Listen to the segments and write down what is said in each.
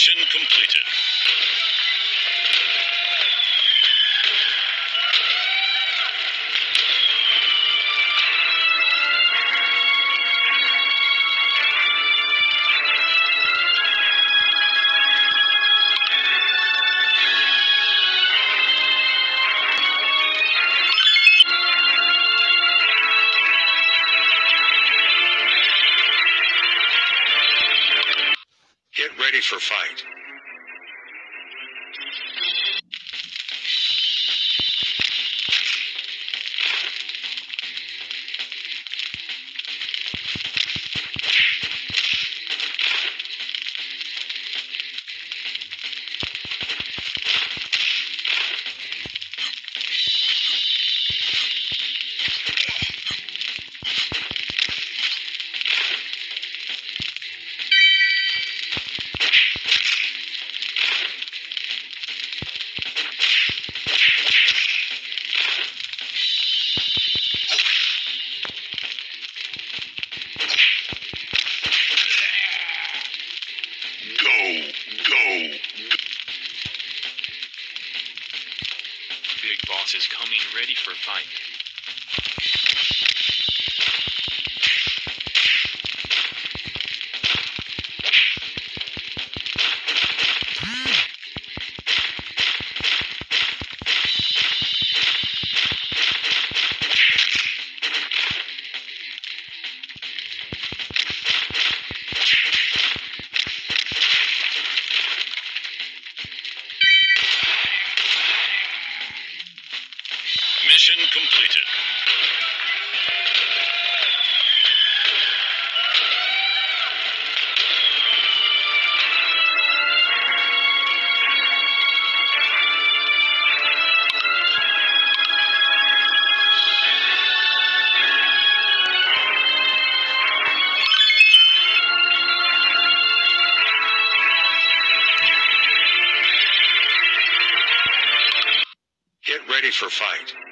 Mission completed. Ready for fight. Is coming ready for fight. Ready for fight.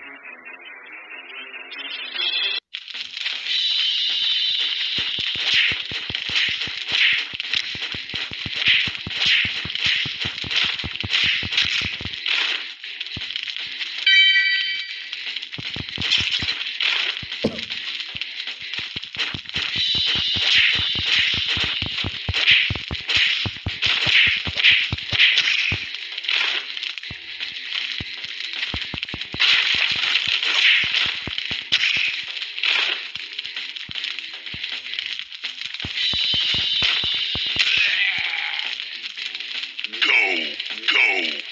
Go,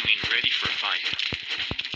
coming ready for fight.